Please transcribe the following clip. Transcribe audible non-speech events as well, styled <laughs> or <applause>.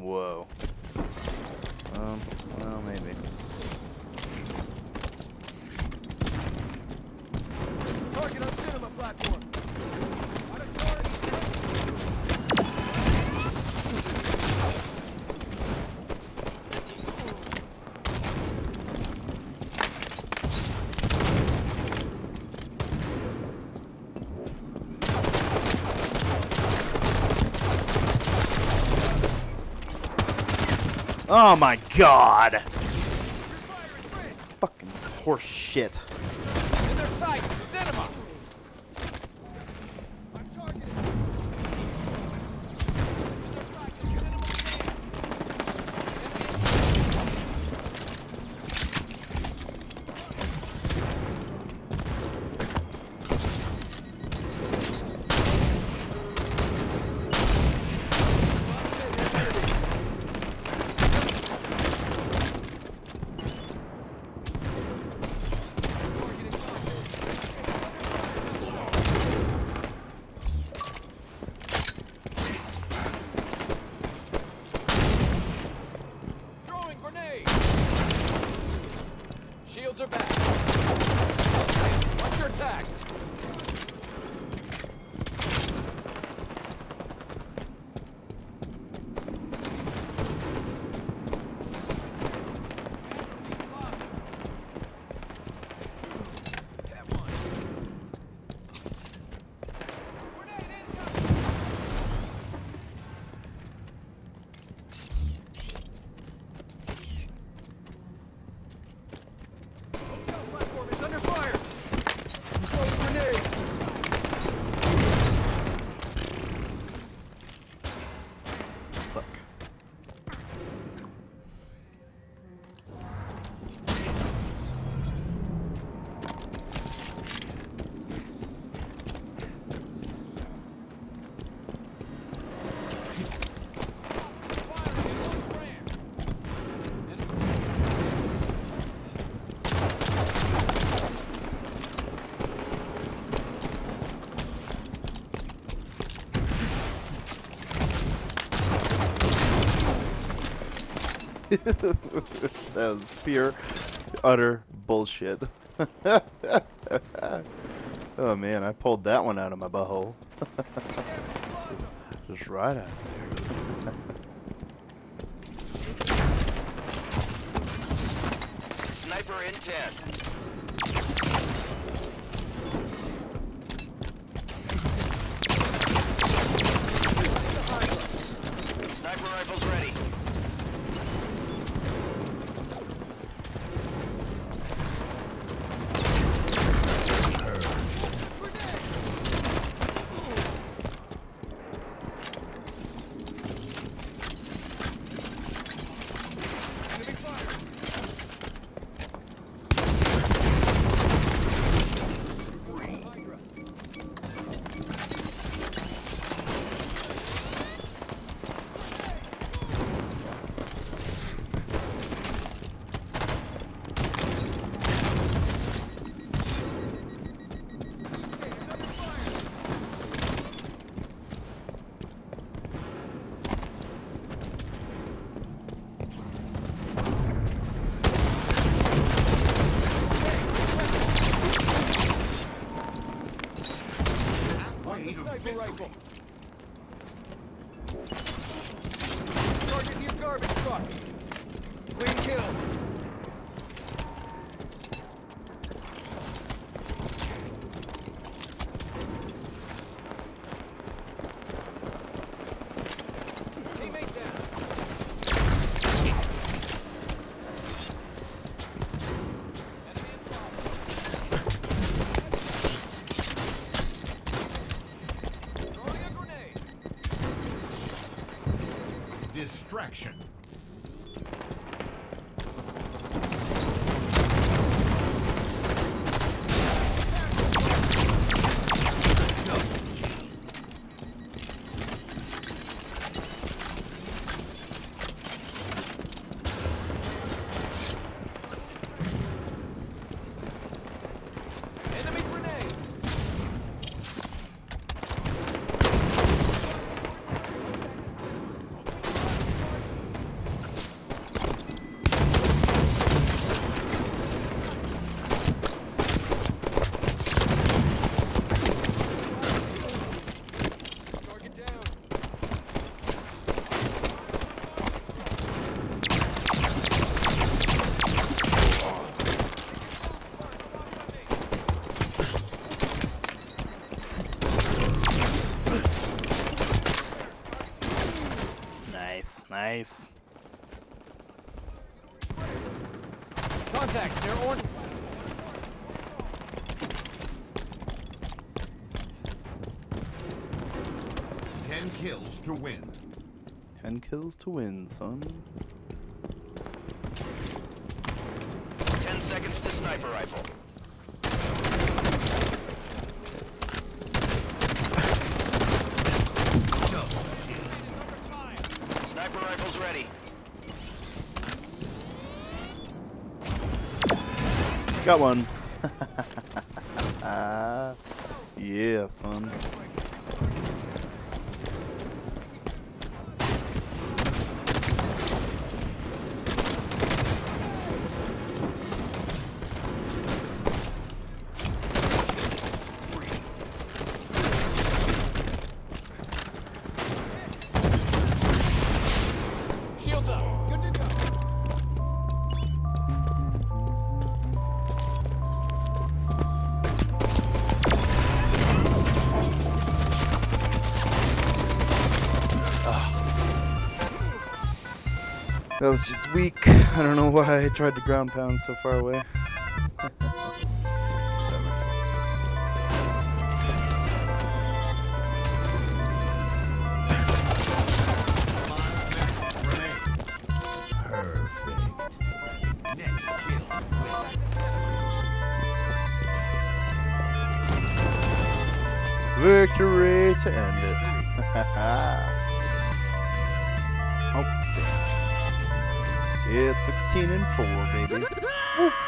Whoa. Um, well, maybe. Target on cinema platform. Oh my god! Fucking horse shit. <laughs> that was pure, utter bullshit. <laughs> oh man, I pulled that one out of my butthole. just, <laughs> just right out there. 거. Nice, nice. Contacts near Orton. Ten kills to win. 10 kills to win, son. 10 seconds to sniper rifle. Sniper rifle's ready. Got one. <laughs> yeah, son. That was just weak. I don't know why I tried to ground pound so far away. Victory to end it. <laughs> oh, damn. Yeah, 16 and 4, baby. <laughs>